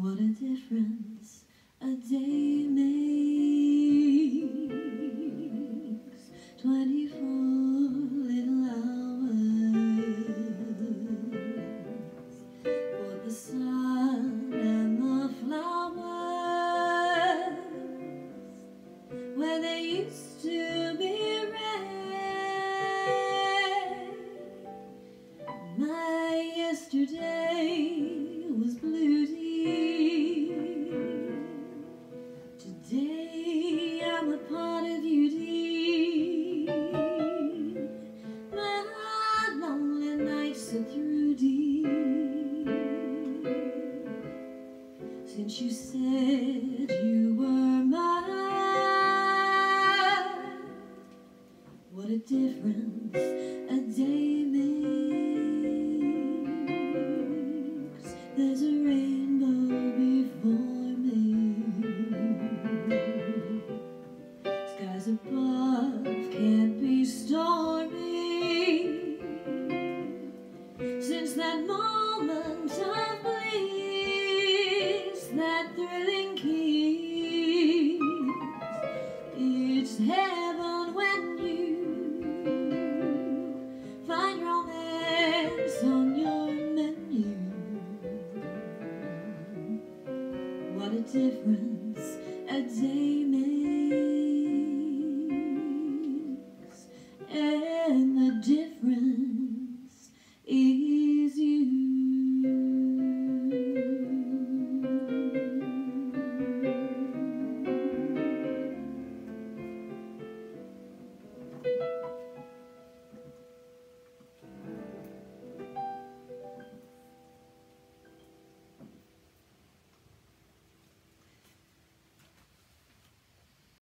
What a difference a day makes. Twenty-four little hours for the sun and the flowers where they used Since you said you were mine, what a difference a day What a difference a day makes, and the difference.